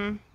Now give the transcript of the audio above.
Mm.